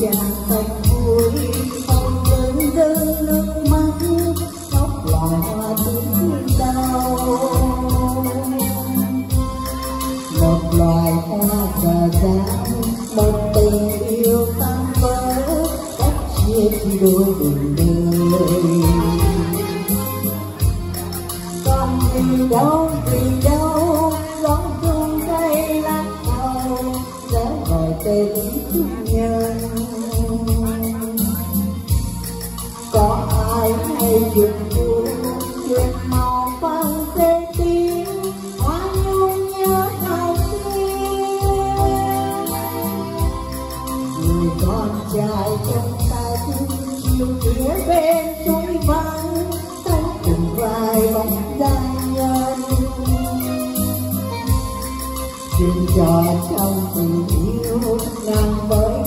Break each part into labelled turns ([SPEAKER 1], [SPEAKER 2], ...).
[SPEAKER 1] chàng tóc vui sông lên đơn mắt khóc loạn hoa tiếng đau một loài hoa cà giang một tình yêu tan vỡ cách chia thì có ai hay dừng buồn chuyện màu vàng dây tím hoa nhung nhớ hai người con trai trong tay chiều phía bên tôi vắng, tay cùng vai bóng đang nhân chuyện trò trong tình yêu nàng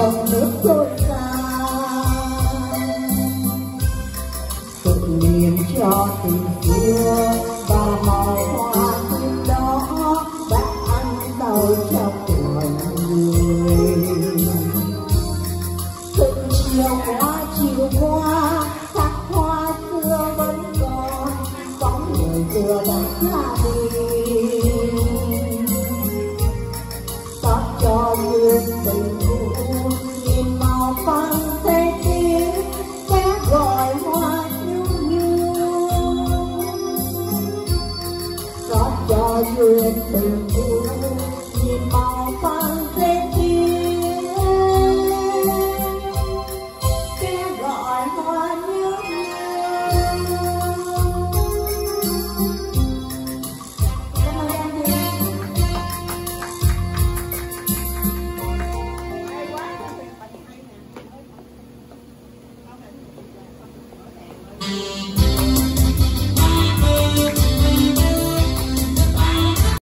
[SPEAKER 1] from the